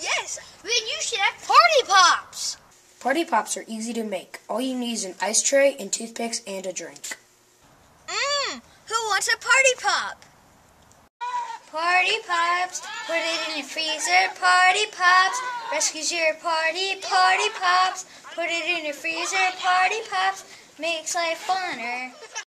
Yes, then you should have Party Pops. Party Pops are easy to make. All you need is an ice tray and toothpicks and a drink. Mmm, who wants a Party Pop? Party Pops, put it in the freezer. Party Pops, rescues your party. Party Pops, put it in the freezer. Party Pops, makes life funner.